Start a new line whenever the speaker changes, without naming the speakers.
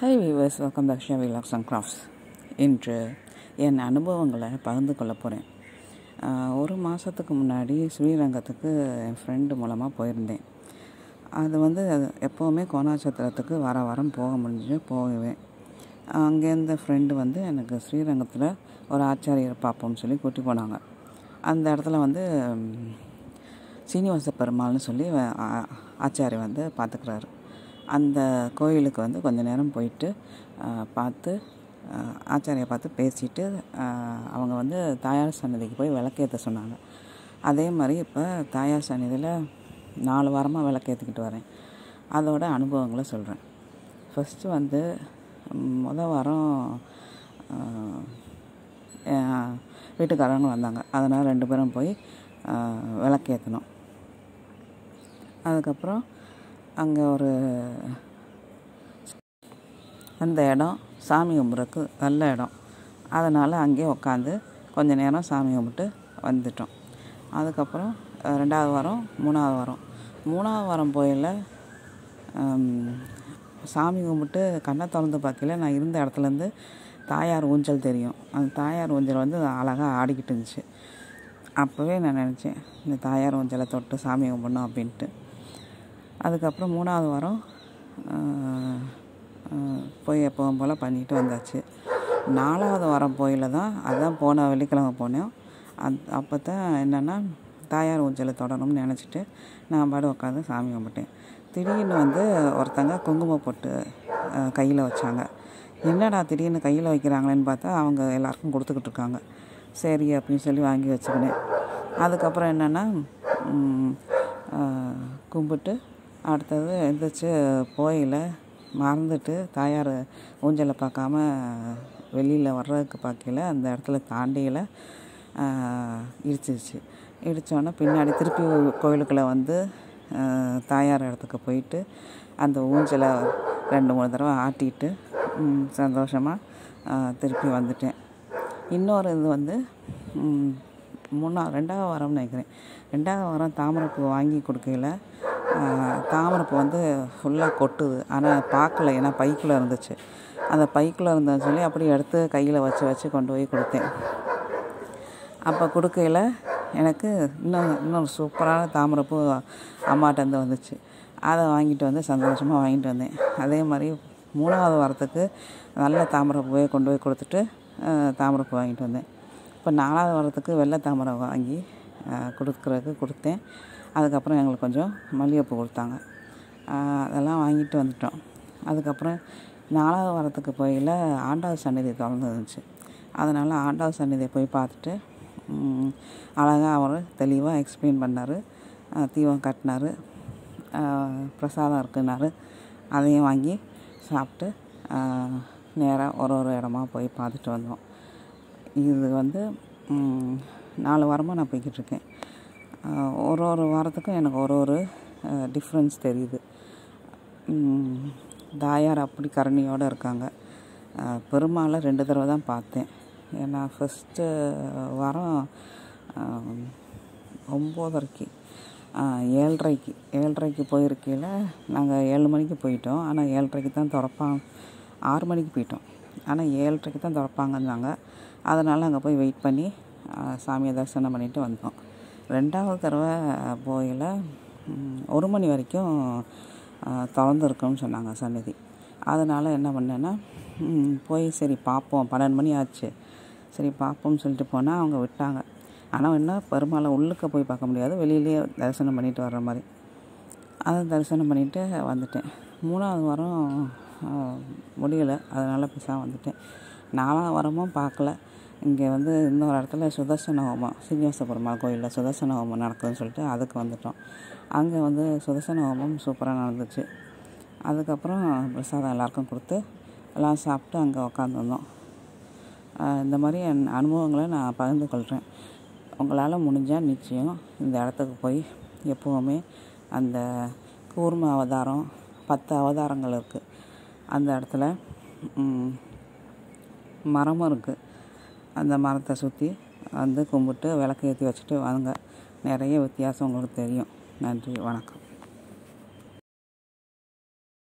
Hi viewers welcome back Shiya vlogs and crafts இன்று என் அனுபவங்களை பகிர்ந்து கொள்ள போகிறேன் ஒரு மாதத்துக்கு முன்னாடி ஸ்ரீரங்கத்துக்கு என் ஃப்ரெண்டு மூலமாக போயிருந்தேன். அது வந்து அது எப்போவுமே கோணாச்சத்திரத்துக்கு வர வாரம் போக முடிஞ்சு போவேன். அங்கேருந்த ஃப்ரெண்டு வந்து எனக்கு ஸ்ரீரங்கத்தில் ஒரு ஆச்சாரியர் பார்ப்போம்னு சொல்லி கூட்டி போனாங்க. அந்த இடத்துல வந்து சீனிவாச பெருமாள்னு சொல்லி ஆச்சாரி வந்து பார்த்துக்கிறாரு அந்த கோயிலுக்கு வந்து கொஞ்ச நேரம் போயிட்டு பார்த்து ஆச்சாரியை பார்த்து பேசிட்டு அவங்க வந்து தாயார் சன்னதிக்கு போய் விளக்கேற்ற சொன்னாங்க. அதே மாதிரி இப்போ தாயார் சன்னதியில் நாலு வாரமாக விளக்கேற்றிக்கிட்டு வரேன். அதோட அனுபவங்களை சொல்கிறேன் ஃபஸ்ட்டு வந்து ம், முத வாரம் வீட்டுக்காரங்க வந்தாங்க. அதனால் ரெண்டு பேரும் போய் விளக்கேற்றணும் அதுக்கப்புறம் அங்கே ஒரு அந்த இடம் சாமி கும்பிட்றக்கு நல்ல இடம். அதனால் அங்கேயே உட்காந்து கொஞ்ச நேரம் சாமி கும்பிட்டு வந்துட்டோம். அதுக்கப்புறம் ரெண்டாவது வாரம் மூணாவது வாரம். மூணாவது வாரம் போயில சாமி கும்பிட்டு கண்ணை திறந்து பார்க்கல நான் இருந்த இடத்துலேருந்து தாயார் ஊஞ்சல் தெரியும். அந்த தாயார் ஊஞ்சல் வந்து அழகாக ஆடிக்கிட்டு இருந்துச்சு. அப்போவே நான் நினச்சேன் இந்த தாயார் ஊஞ்சலை தொட்டு சாமி கும்பிடணும் அப்படின்ட்டு. அதுக்கப்புறம் மூணாவது வாரம் போய் எப்பவும் போல் பண்ணிட்டு வந்தாச்சு. நாலாவது வாரம் போயில தான் அதுதான் போன வெள்ளிக்கிழமை போனோம் அந் அப்போ தான் என்னென்னா தாயார் ஊஞ்சலை தொடணும்னு நினச்சிட்டு நான் பாடு உட்காந்து சாமி கும்பிட்டேன். திடீர்னு வந்து ஒருத்தங்க குங்குமம் போட்டு கையில் வச்சாங்க. என்னடா திடீர்னு கையில் வைக்கிறாங்களேன்னு பார்த்தா அவங்க எல்லாருக்கும் கொடுத்துக்கிட்டு இருக்காங்க. சரி அப்படின்னு சொல்லி வாங்கி வச்சுக்கினேன். அதுக்கப்புறம் என்னென்னா கும்பிட்டு அடுத்தது எந்திரிச்சு போயில மறந்துட்டு தாயார் ஊஞ்சலை பார்க்காம வெளியில் வர்றதுக்கு பார்க்கல அந்த இடத்துல தாண்டியில் இடிச்சிருச்சு. இடித்தோன்னே பின்னாடி திருப்பி கோயிலுக்குள்ளே வந்து தாயார் இடத்துக்கு போயிட்டு அந்த ஊஞ்சலை ரெண்டு மூணு தடவை ஆட்டிட்டு சந்தோஷமாக திருப்பி வந்துட்டேன். இன்னொரு இது வந்து மூணாவது ரெண்டாவது வாரம்னு நினைக்கிறேன். ரெண்டாவது வாரம் தாமரைப்பூ வாங்கி கொடுக்கையில் தாமரைப்பூ வந்து ஃபுல்லாக கொட்டுது. ஆனால் பார்க்கல. ஏன்னா பைக்குள்ளே இருந்துச்சு. அந்த பைக்குள்ளே இருந்ததுன்னு சொல்லி அப்படியே எடுத்து கையில் வச்சு வச்சு கொண்டு போய் கொடுத்தேன். அப்போ கொடுக்கையில் எனக்கு இன்னும் இன்னும் சூப்பரான தாமரைப்பூ அம்மாட்டேருந்து வந்துச்சு. அதை வாங்கிட்டு வந்து சந்தோஷமாக வாங்கிட்டு வந்தேன். அதே மாதிரி மூணாவது வாரத்துக்கு நல்ல தாமரைப்பூவே கொண்டு போய் கொடுத்துட்டு தாமரைப்பூ வாங்கிட்டு வந்தேன். இப்போ நாலாவது வாரத்துக்கு வெள்ளை தாமரை வாங்கி கொடுக்குறதுக்கு கொடுத்தேன். அதுக்கப்புறம் எங்களுக்கு கொஞ்சம் மல்லிகைப்பூ கொடுத்தாங்க. அதெல்லாம் வாங்கிட்டு வந்துட்டோம். அதுக்கப்புறம் நாலாவது வாரத்துக்கு போயில ஆண்டாள் சந்நிதி திறந்து இருந்துச்சு அதனால் ஆண்டாள் சந்நிதியை போய் பார்த்துட்டு அழகாக அவர் தெளிவாக எக்ஸ்பிளைன் பண்ணார். தீபம் கட்டினார். பிரசாதம் இருக்குன்னாரு. அதையும் வாங்கி சாப்பிட்டு நேராக ஒரு ஒரு இடமா போய் பார்த்துட்டு வந்தோம். இது வந்து நாலு வாரமாக நான் போய்கிட்டு இருக்கேன். ஒரு ஒரு வாரத்துக்கும் எனக்கு ஒரு ஒரு டிஃப்ரென்ஸ் தெரியுது. தாயார் அப்படி கருணையோடு இருக்காங்க. பெருமாளை ரெண்டு தடவை தான் பார்த்தேன். ஏன்னா ஃபஸ்ட்டு வாரம் ஒம்போதரைக்கு ஏழரைக்கு ஏழரைக்கு போயிருக்கையில் நாங்கள் ஏழு மணிக்கு போயிட்டோம். ஆனால் ஏழரைக்கு தான் திறப்பாங்க. ஆறு மணிக்கு போயிட்டோம். ஆனால் ஏழரைக்கு தான் திறப்பாங்கன்னாங்க. அதனால் அங்கே போய் வெயிட் பண்ணி சாமியை தரிசனம் பண்ணிவிட்டு வந்தோம். ரெண்டாவது தடவை போயில் ஒரு மணி வரைக்கும் திறந்துருக்குன்னு சொன்னாங்க சன்னதி. அதனால் என்ன பண்ணேன்னா போய் சரி பார்ப்போம் பன்னெண்டு மணி ஆச்சு. சரி பார்ப்போம்னு சொல்லிட்டு போனால் அவங்க விட்டாங்க. ஆனால் என்ன பெருமாளை உள்ளுக்க போய் பார்க்க முடியாது வெளியிலேயே தரிசனம் பண்ணிட்டு வர்ற மாதிரி. அதை தரிசனம் பண்ணிவிட்டு வந்துட்டேன். மூணாவது வாரம் முடியலை. அதனால் பெருசாக வந்துட்டேன். நாலாவது வாரமும் பார்க்கல. இங்கே வந்து இன்னொரு இடத்துல சுதர்சன ஹோமம் சீனிவாச பெருமாள் கோயிலில் சுதர்சன ஹோமம் நடக்குதுன்னு சொல்லிட்டு அதுக்கு வந்துட்டோம். அங்கே வந்து சுதர்சன ஹோமம் சூப்பராக நடந்துச்சு. அதுக்கப்புறம் பிரசாதம் எல்லாருக்கும் கொடுத்து எல்லாம் சாப்பிட்டு அங்கே உட்காந்துருந்தோம் இந்த மாதிரி என் அனுபவங்களை நான் பகிர்ந்து கொள்கிறேன் உங்களால் முடிஞ்சால் நிச்சயம் இந்த இடத்துக்கு போய் எப்போவுமே அந்த கூர்ம அவதாரம் பத்து அவதாரங்கள் இருக்குது அந்த இடத்துல மரமும் இருக்குது அந்த மரத்தை சுற்றி வந்து கும்பிட்டு விளக்கு ஏற்றி வச்சுட்டு வாங்க. நிறைய வித்தியாசம் உங்களுக்கு தெரியும். நன்றி வணக்கம்.